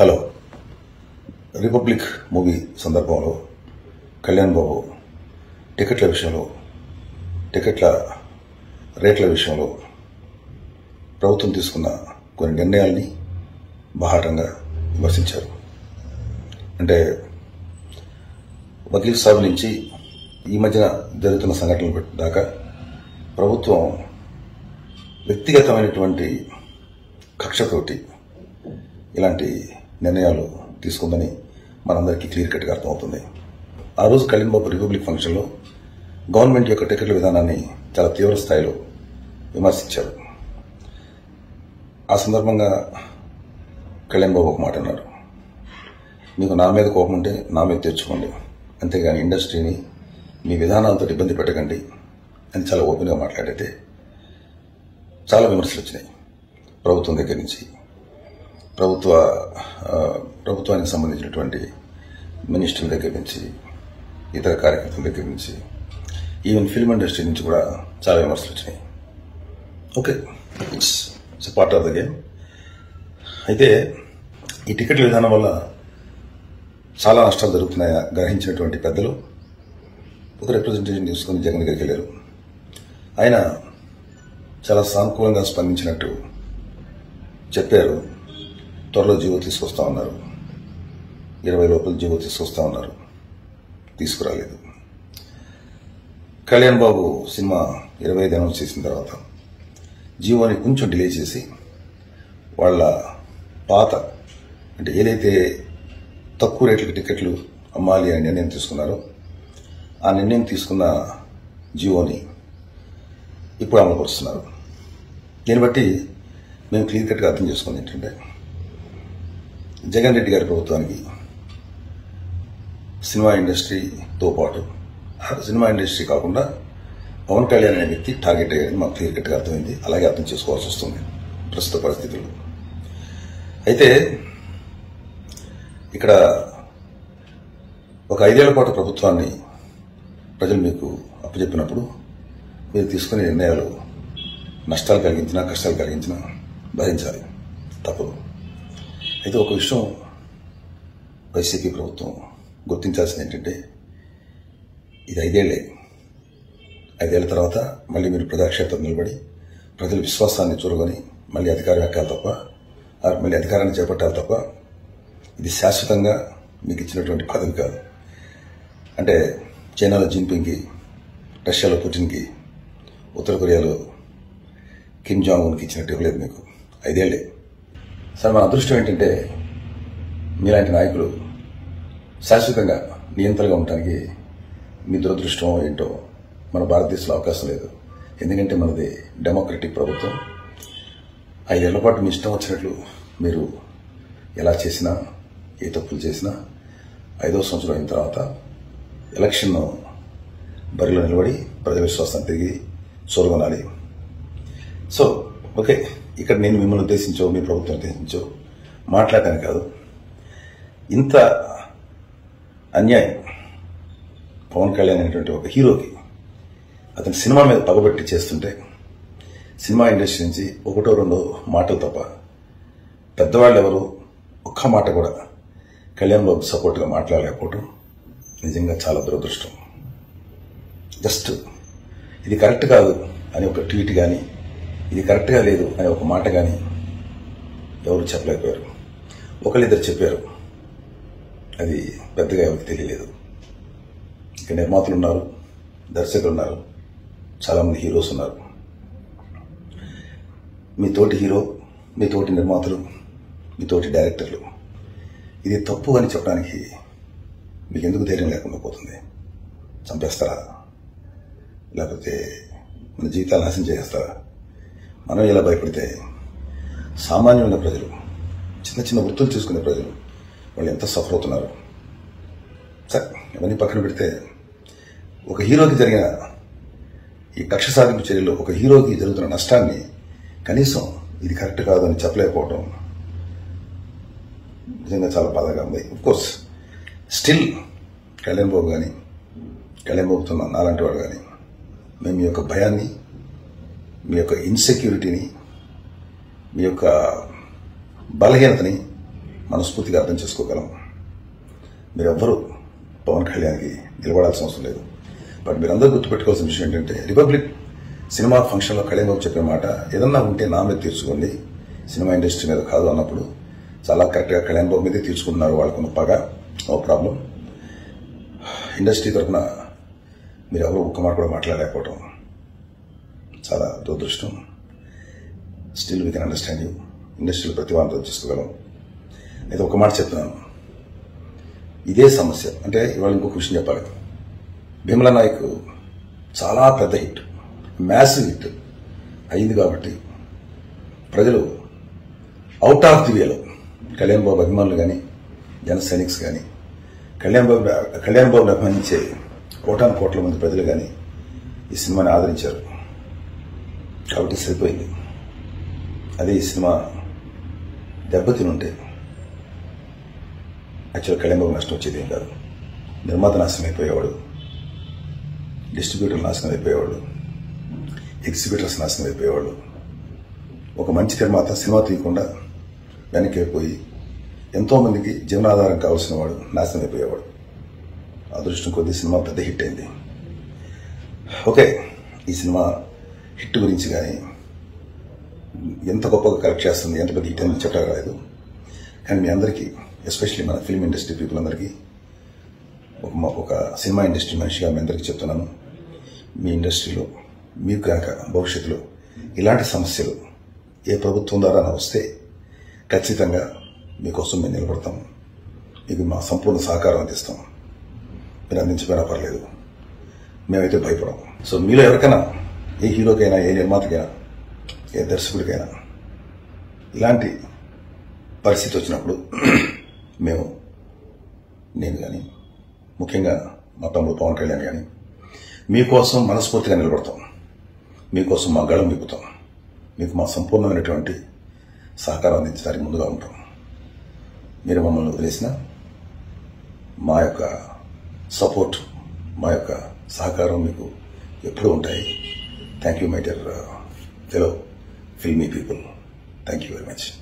Hello. Republic movie సందర్భంలో కళ్యాణ్ బాబు టికెట్ల విషయంలో టికెట్ల రేట్ల విషయంలో ప్రభుత్వం తీసుకున్న కొన్ని నిర్ణయాల్ని బాహాటంగా విమర్శించారు. అంటే వకీల్ సాబ్ నుంచి ఈ మధ్యన జరుగుతున్న సంఘటనలు దాకా ప్రభుత్వం వ్యక్తిగతమైనటువంటి కక్షతోటి ఇలాంటి నిర్ణయాలు తీసుకుందని మనందరికీ క్లియర్ కట్గా అర్థమవుతుంది. ఆ రోజు కళ్యాణ్ బాబు రిపబ్లిక్ ఫంక్షన్లో గవర్నమెంట్ యొక్క టికెట్ల విధానాన్ని చాలా తీవ్ర స్థాయిలో విమర్శించారు. ఆ సందర్భంగా కళ్యాణ్ బాబు ఒక మాట అన్నారు. మీకు నా మీద కోపం ఉంటే నా మీద తెచ్చుకోండి. అంతేగాని ఇండస్ట్రీని మీ విధానాలతో ఇబ్బంది పెట్టకండి అని చాలా ఓపెన్గా మాట్లాడితే చాలా విమర్శలు వచ్చినాయి ప్రభుత్వం దగ్గర నుంచి. ప్రభుత్వ ప్రభుత్వానికి సంబంధించినటువంటి మినిస్టర్ల దగ్గర నుంచి ఇతర కార్యకర్తల దగ్గర నుంచి ఈవెన్ ఫిల్మ్ ఇండస్ట్రీ నుంచి కూడా చాలా విమర్శలు వచ్చినాయి. Okay it's it's part of the game అయితే ఈ టికెట్ల విధానం వల్ల చాలా నష్టాలు జరుగుతున్నాయని గ్రహించినటువంటి పెద్దలు ఒక రిప్రజెంటేషన్ తీసుకుని జగన్ దగ్గరికి వెళ్ళారు. ఆయన చాలా సానుకూలంగా స్పందించినట్టు చెప్పారు. త్వరలో జీవో తీసుకొస్తా ఉన్నారు. ఇరవై లోపల జీవో తీసుకొస్తా ఉన్నారు. తీసుకురాలేదు. కళ్యాణ్ బాబు సినిమా ఇరవై ఐదు అనౌన్స్ చేసిన తర్వాత జీవోని కొంచెం డిలే చేసి వాళ్ళ పాత అంటే ఏదైతే తక్కువ రేట్లకి టికెట్లు అమ్మాలి అని నిర్ణయం తీసుకున్నారో ఆ నిర్ణయం తీసుకున్న జీవోని ఇప్పుడు అమలుపరుస్తున్నారు. దీన్ని బట్టి మేము క్లియర్ కట్గా అర్థం చేసుకుంది ఏంటంటే జగన్ రెడ్డి గారి ప్రభుత్వానికి సినిమా ఇండస్ట్రీతో పాటు సినిమా ఇండస్ట్రీ కాకుండా పవన్ కళ్యాణ్ అనే వ్యక్తి టార్గెట్ అయ్యారని మాకు క్లియర్ కట్గా అర్థమైంది. అలాగే అర్థం చేసుకోవాల్సి వస్తుంది ప్రస్తుత పరిస్థితుల్లో. అయితే ఇక్కడ ఒక ఐదేళ్ళ పాటు ప్రభుత్వాన్ని ప్రజలు మీకు అప్పచెప్పినప్పుడు మీరు తీసుకునే నిర్ణయాలు నష్టాలు కలిగించినా కష్టాలు కలిగించినా భరించాలి. తప్పదు. అయితే ఒక విషయం వైసీపీ ప్రభుత్వం గుర్తించాల్సింది ఏంటంటే ఇది ఐదేళ్ళే. ఐదేళ్ళ తర్వాత మళ్ళీ మీరు ప్రజాక్షేత్రం నిలబడి ప్రజల విశ్వాసాన్ని చూరగొని మళ్ళీ అధికారం ఎక్కాలి తప్ప మళ్ళీ అధికారాన్ని చేపట్టాలి తప్ప ఇది శాశ్వతంగా మీకు ఇచ్చినటువంటి పదవి కాదు. అంటే చైనాలో జిన్పింగ్కి రష్యాలో పుటిన్కి ఉత్తర కొరియాలో కిమ్ జాంగ్ ఉన్కి ఇచ్చినట్టు ఇవ్వలేదు మీకు. ఐదేళ్ళే. సరే మన అదృష్టం ఏంటంటే మీలాంటి నాయకులు శాశ్వతంగా నియంత్రణగా ఉండటానికి మీ దురదృష్టం ఏంటో మన భారతదేశంలో అవకాశం లేదు. ఎందుకంటే మనది డెమోక్రటిక్ ప్రభుత్వం. ఐదేళ్ళ పాటు మీ ఇష్టం వచ్చినట్లు మీరు ఎలా చేసినా ఏ తప్పులు చేసినా ఐదో సంవత్సరం అయిన తర్వాత ఎలక్షన్ బరిలో నిలబడి ప్రజల విశ్వాసాన్ని తిరిగి చూరగొనాలి సో ఓకే. ఇక్కడ నేను మిమ్మల్ని ఉద్దేశించో మీ ప్రభుత్వం ఉద్దేశించో మాట్లాడటానికి కాదు. ఇంత అన్యాయం పవన్ కళ్యాణ్ అనేటువంటి ఒక హీరోకి అతని సినిమా మీద పగబెట్టి చేస్తుంటే సినిమా ఇండస్ట్రీ నుంచి ఒకటో రెండో మాటలు తప్ప పెద్దవాళ్ళు ఎవరు ఒక్క మాట కూడా కళ్యాణ్ బాబు సపోర్ట్గా మాట్లాడలేకపోవటం నిజంగా చాలా దురదృష్టం. జస్ట్ ఇది కరెక్ట్ కాదు అని ఒక ట్వీట్ కానీ ఇది కరెక్ట్గా లేదు అనే ఒక మాట కానీ ఎవరు చెప్పలేకపోయారు. ఒకళ్ళిద్దరు చెప్పారు. అది పెద్దగా ఎవరికి తెలియలేదు. ఇక్కడ నిర్మాతలు ఉన్నారు దర్శకులు ఉన్నారు చాలామంది హీరోస్ ఉన్నారు. మీ తోటి హీరో మీ తోటి నిర్మాతలు మీ తోటి డైరెక్టర్లు ఇది తప్పు అని చెప్పడానికి మీకు ఎందుకు ధైర్యం లేకుండా పోతుంది? చంపేస్తారా? లేకపోతే మన జీవితాలు నాశనం చేస్తారా మనం ఇలా భయపడితే సామాన్యమైన ప్రజలు చిన్న చిన్న వృత్తులు చేసుకునే ప్రజలు వాళ్ళు ఎంత సఫర్ అవుతున్నారు? సరే ఇవన్నీ పక్కన పెడితే ఒక హీరోకి జరిగిన ఈ కక్ష సాధింపు చర్యలు ఒక హీరోకి జరుగుతున్న నష్టాన్ని కనీసం ఇది కరెక్ట్ కాదు అని చెప్పలేకపోవడం నిజంగా చాలా బాధగా ఉంది. కోర్స్ స్టిల్ కళ్యాణ్ బాబు కానీ కళ్యాణ్ బాబుతో నాలాంటి వాడు కానీ మేము ఈ యొక్క భయాన్ని మీ యొక్క ఇన్సెక్యూరిటీని మీ యొక్క బలహీనతని మనస్ఫూర్తిగా అర్థం చేసుకోగలం. మీరెవ్వరూ పవన్ కళ్యాణ్కి నిలబడాల్సిన అవసరం లేదు. బట్ మీరందరూ గుర్తుపెట్టుకోవాల్సిన విషయం ఏంటంటే రిపబ్లిక్ సినిమా ఫంక్షన్లో కళ్యాణ్ బాబు చెప్పిన మాట ఏదన్నా ఉంటే నా మీద తీర్చుకోండి. సినిమా ఇండస్ట్రీ మీద కాదు అన్నప్పుడు చాలా కరెక్ట్గా కళ్యాణ్ బాబు మీదే తీర్చుకుంటున్నారు వాళ్ళకున్న పగ. No problem. ఇండస్ట్రీ తరఫున మీరు ఎవరు ఒక్క మాట కూడా మాట్లాడలేకపోవటం. చాలా దురదృష్టం. Still we can understand you ఇండస్ట్రీలో ప్రతి వారిని చేసుకోగలం. అయితే ఒక మాట చెప్తున్నాను. ఇదే సమస్య. అంటే ఇవాళ ఇంకొక విషయం చెప్పాలి. భీమలా నాయక్ చాలా పెద్ద హిట్. మ్యాసివ్ హిట్ అయింది కాబట్టి ప్రజలు అవుట్ ఆఫ్ ది వేలో కళ్యాణ్ బాబు అభిమానులు కానీ జన సైనిక్స్ కానీ కళ్యాణ్ బాబు కళ్యాణ్ బాబుని అభిమానించే కోటాను కోట్ల మంది ప్రజలు కానీ ఈ సినిమాని ఆదరించారు. కాబట్టి సరిపోయింది. అదే ఈ సినిమా దెబ్బతిని ఉంటే యాక్చువల్ కళ్యాణ్ నష్టం వచ్చేది ఏం కాదు. నిర్మాత నాశనం అయిపోయేవాడు. డిస్ట్రిబ్యూటర్ నాశనం అయిపోయేవాడు. ఎగ్జిబ్యూటర్స్ నాశనం అయిపోయేవాడు ఒక మంచి నిర్మాత సినిమా తీయకుండా వెనక్కి అయిపోయి ఎంతోమందికి జీవనాధారం కావాల్సిన వాడు నాశనం అయిపోయేవాడు. అదృష్టం కొద్ది సినిమా పెద్ద హిట్ అయింది. ఓకే ఈ సినిమా హిట్ గురించి కానీ ఎంత గొప్పగా కలెక్ట్ చేస్తుంది ఎంత పెద్ద హిట్ అని చెప్పలేదు కానీ మీ అందరికీ ఎస్పెషల్లీ మన ఫిల్మ్ ఇండస్ట్రీ పీపుల్ అందరికీ ఒక సినిమా ఇండస్ట్రీ మనిషిగా మీ అందరికీ చెప్తున్నాను. మీ ఇండస్ట్రీలో మీకు కనుక భవిష్యత్తులో ఇలాంటి సమస్యలు ఏ ప్రభుత్వం ద్వారా వస్తే ఖచ్చితంగా మీకోసం మేము నిలబడతాం. మీకు మా సంపూర్ణ సహకారం అందిస్తాం. మీరు అందించకపోయినా పర్లేదు. మేమైతే భయపడం సో మీలో ఎవరికైనా ఏ హీరోకైనా ఏ నిర్మాతకైనా ఏ దర్శకుడికైనా ఇలాంటి పరిస్థితి వచ్చినప్పుడు మేము నేను కానీ ముఖ్యంగా మా తమ్ముడు పవన్ కళ్యాణ్ కానీ మీకోసం మనస్ఫూర్తిగా నిలబడతాం. మీకోసం మా గళం విప్పుతాం. మీకు మా సంపూర్ణమైనటువంటి సహకారం అందించడానికి ముందుగా ఉంటాం. మీరు మమ్మల్ని వదిలేసిన మా యొక్క సపోర్ట్ మా యొక్క సహకారం మీకు ఎప్పుడూ ఉంటాయి. Thank you, my dear uh, fellow filmy people. Thank you very much.